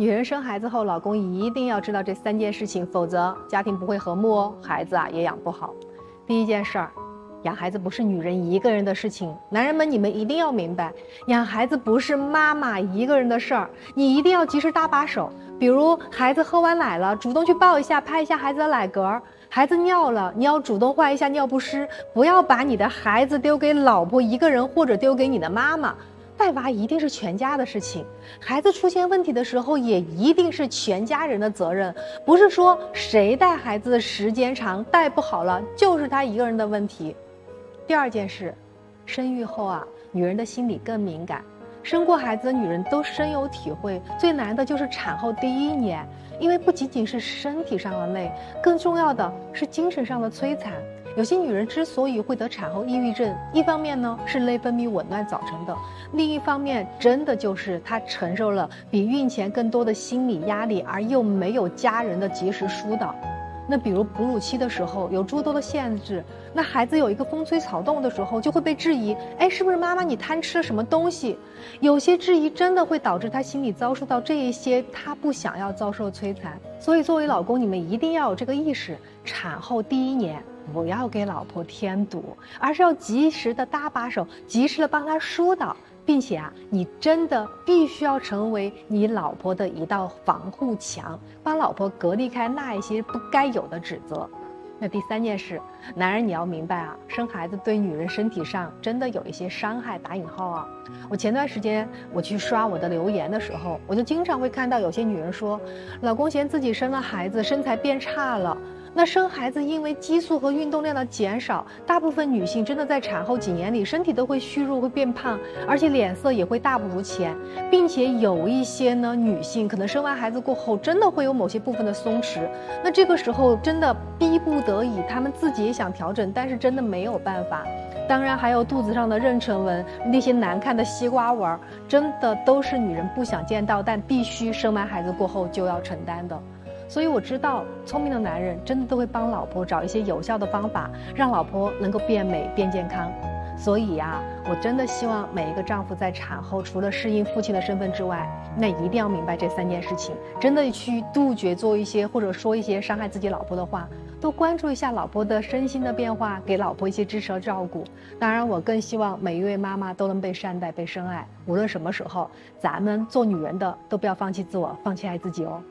女人生孩子后，老公一定要知道这三件事情，否则家庭不会和睦哦，孩子啊也养不好。第一件事儿，养孩子不是女人一个人的事情，男人们你们一定要明白，养孩子不是妈妈一个人的事儿，你一定要及时搭把手。比如孩子喝完奶了，主动去抱一下，拍一下孩子的奶嗝儿；孩子尿了，你要主动换一下尿不湿，不要把你的孩子丢给老婆一个人，或者丢给你的妈妈。带娃一定是全家的事情，孩子出现问题的时候，也一定是全家人的责任，不是说谁带孩子的时间长带不好了就是他一个人的问题。第二件事，生育后啊，女人的心理更敏感，生过孩子的女人都深有体会，最难的就是产后第一年，因为不仅仅是身体上的累，更重要的是精神上的摧残。有些女人之所以会得产后抑郁症，一方面呢是内分泌紊乱造成的，另一方面真的就是她承受了比孕前更多的心理压力，而又没有家人的及时疏导。那比如哺乳期的时候有诸多的限制，那孩子有一个风吹草动的时候就会被质疑，哎，是不是妈妈你贪吃了什么东西？有些质疑真的会导致他心里遭受到这一些他不想要遭受摧残。所以作为老公，你们一定要有这个意识，产后第一年。不要给老婆添堵，而是要及时的搭把手，及时的帮她疏导，并且啊，你真的必须要成为你老婆的一道防护墙，帮老婆隔离开那一些不该有的指责。那第三件事，男人你要明白啊，生孩子对女人身体上真的有一些伤害，打引号啊。我前段时间我去刷我的留言的时候，我就经常会看到有些女人说，老公嫌自己生了孩子身材变差了。那生孩子，因为激素和运动量的减少，大部分女性真的在产后几年里，身体都会虚弱、会变胖，而且脸色也会大不如前，并且有一些呢，女性可能生完孩子过后，真的会有某些部分的松弛。那这个时候真的逼不得已，她们自己也想调整，但是真的没有办法。当然还有肚子上的妊娠纹，那些难看的西瓜纹，真的都是女人不想见到，但必须生完孩子过后就要承担的。所以我知道，聪明的男人真的都会帮老婆找一些有效的方法，让老婆能够变美变健康。所以呀，我真的希望每一个丈夫在产后，除了适应父亲的身份之外，那一定要明白这三件事情，真的去杜绝做一些或者说一些伤害自己老婆的话，多关注一下老婆的身心的变化，给老婆一些支持和照顾。当然，我更希望每一位妈妈都能被善待、被深爱。无论什么时候，咱们做女人的都不要放弃自我，放弃爱自己哦。